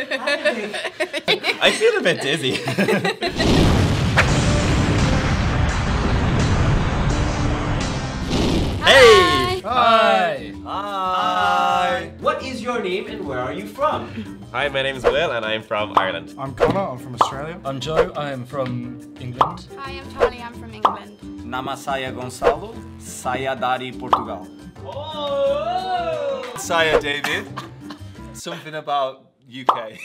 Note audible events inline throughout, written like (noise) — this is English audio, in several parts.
I feel a bit dizzy. (laughs) hey! Hi. Hi! What is your name and where are you from? Hi, my name is Will and I'm from Ireland. I'm Connor, I'm from Australia. I'm Joe. I am from England. Hi, I'm Charlie. I'm from England. Nama saya Gonçalo, saya dari Portugal. Saya David. Something about UK.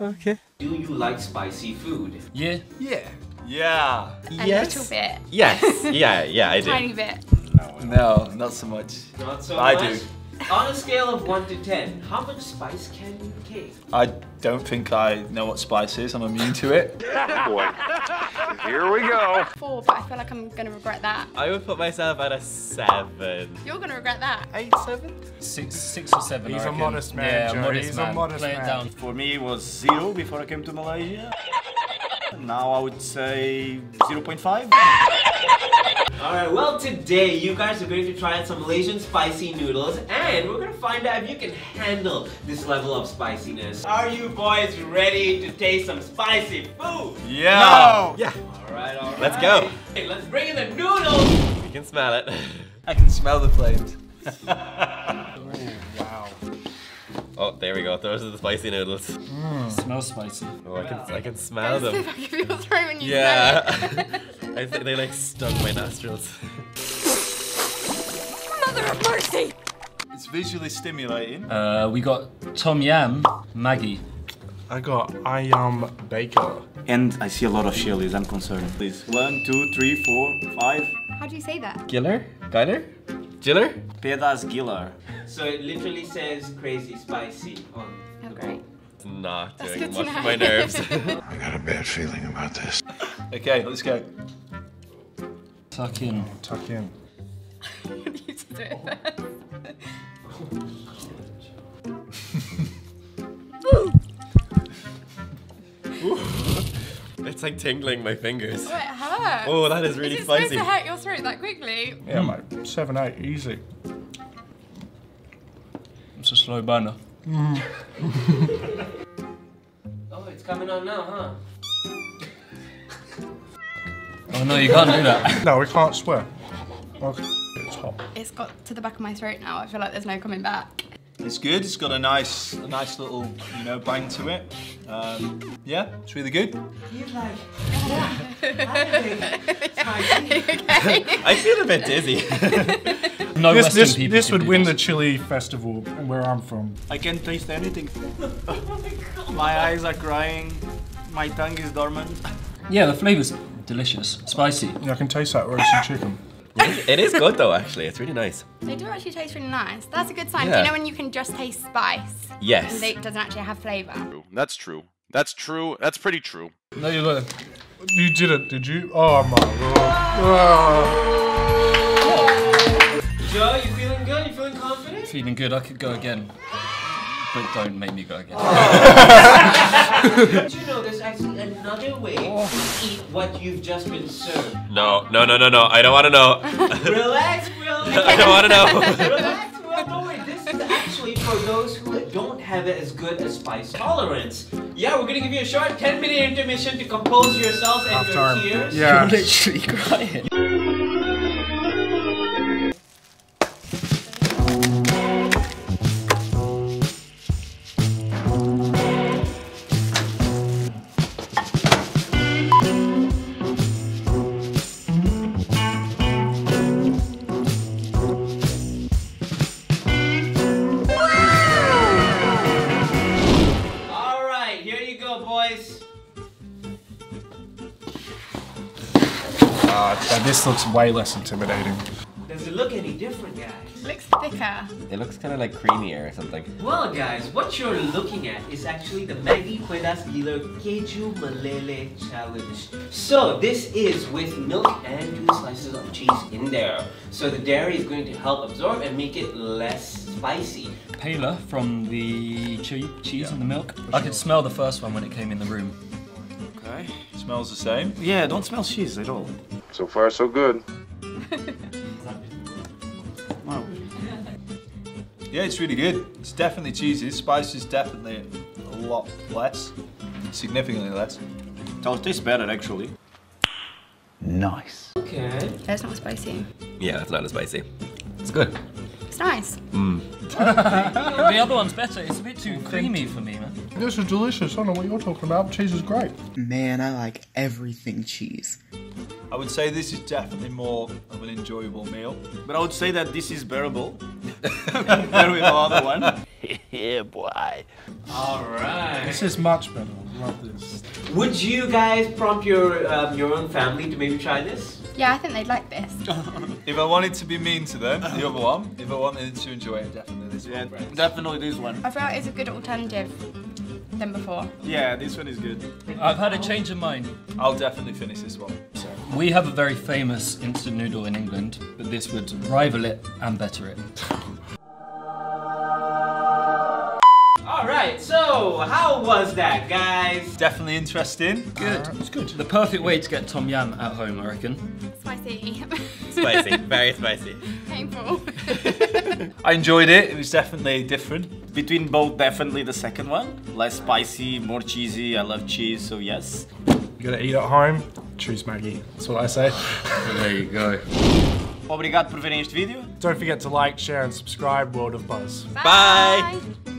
(laughs) Do you like spicy food? Yeah. yeah. Yeah. A little bit. Yes. Yeah, yeah, I do. Tiny bit. No, not so much. Not so I much. do. On a scale of 1 to 10, how much spice can you take? I don't think I know what spice is. I'm immune to it. (laughs) Four, but I feel like I'm gonna regret that. I would put myself at a seven. You're gonna regret that. Eight, seven? Six, six or seven. He's I a modest man, Yeah, Joe. modest He's a modest Play it man. down. For me, it was zero before I came to Malaysia. Now I would say 0.5. Alright, well today you guys are going to try out some Malaysian spicy noodles and we're going to find out if you can handle this level of spiciness. Are you boys ready to taste some spicy food? Yeah. Yeah, Alright, alright. Let's go. Okay, let's bring in the noodles! you can smell it. I can smell the flames. (laughs) Wow. Oh, there we go. Those are the spicy noodles. Mm, smells spicy. Oh, I can, I can smell Go to the them. back of your throat when you Yeah. (laughs) smell I think they like stung my nostrils. Mother of mercy! It's visually stimulating. Uh, we got Tom Yam, Maggi. I got I um Baker. And I see a lot of chilies, I'm concerned. Please. One, two, three, four, five. How do you say that? Giller? Geiler? Giller? Pedas Giller. So it literally says crazy spicy on Oh, the great. It's not doing much for my nerves. (laughs) I got a bad feeling about this. (laughs) Okay, let's go. Tuck in. Tuck in. you need to do it first. it's like tingling my fingers. Oh, it hurts. Oh, that is really Is it supposed to hurt your throat that quickly? Yeah, mate. Seven, eight, easy. It's a slow burner. Mm. (laughs) Oh, it's coming on now, huh? (laughs) Oh no, you can't do that. (laughs) No, we can't swear. Okay. It's hot. It's got to the back of my throat now. I feel like there's no coming back. It's good. It's got a nice, a nice little, you know, bang to it. Um, yeah, it's really good. He's like, (laughs) I feel a bit dizzy. (laughs) No This, Western this, people this would win this. the chili festival where I'm from. I can't taste anything. My eyes are crying. My tongue is dormant. Yeah, the flavor's delicious. Spicy. Yeah, I can taste that roasted (laughs) chicken. it is good though, actually. It's really nice. They do actually taste really nice. That's a good sign. Do you know when you can just taste spice? Yes. And it doesn't actually have flavour. That's true. That's true. That's pretty true. No, you look. You did it, did you? Oh my god. Ah. Joe, you feeling good? You feeling confident? Feeling good. I could go again. But don't make me go again. Did (laughs) (laughs) another way to oh. eat what you've just been served? No, no, no, no, no. I don't want to know. (laughs) (laughs) Relax, Will. (laughs) I don't want to know. Relax, Will. Don't worry. This is actually for those who don't have it as good a spice tolerance. Yeah, we're gonna give you a short 10 minute intermission to compose yourself and your Time. tears. Yeah. literally crying. Uh, this looks way less intimidating. Does it look any different, guys? Looks thicker. It looks kind of like creamier or something. Well, guys, what you're looking at is actually the Maggi Pedas Gila Keju Meleleh Challenge. So, this is with milk and two slices of cheese in there. So, the dairy is going to help absorb and make it less spicy. Paler from the che- cheese and the milk. I could smell the first one when it came in the room. Okay. Smells the same. Yeah, don't smell cheese at all. So far, so good. (laughs) Wow. Yeah, it's really good. It's definitely cheesy. Spice is definitely a lot less, significantly less. So it tastes better actually. Nice. Okay. That's not spicy. Yeah, it's not as spicy. It's good. It's nice. Mm. the other one's better. It's a bit too creamy for me, man. This is delicious. I don't know what you're talking about. Cheese is great. Man, I like everything cheese. I would say this is definitely more of an enjoyable meal. But I would say that this is bearable (laughs) compared with the other one. (laughs) yeah, boy. All right. This is much better. I love this. Would you guys prompt your um, your own family to maybe try this? Yeah, I think they'd like this. If I wanted to be mean to them, the other one. If I wanted to enjoy it, definitely this Yeah, one. definitely this one. I feel it's a good alternative than before. Yeah, this one is good. I've had a change of mind. I'll definitely finish this one. So. We have a very famous instant noodle in England, but this would rival it and better it. (laughs) All right. So how was that, guys? Definitely interesting. Good. Uh, it's good. The perfect way to get tom yam at home, I reckon. Spicy. (laughs) Spicy, very spicy. Painful. (laughs) I enjoyed it. It was definitely different. Between both, definitely the second one. Less spicy, more cheesy. I love cheese, so yes. You gotta eat at home. Choose Maggi. That's what I say. (laughs) There you go. Obrigado por verem este vídeo. Don't forget to like, share, and subscribe. World of Buzz. Bye. Bye.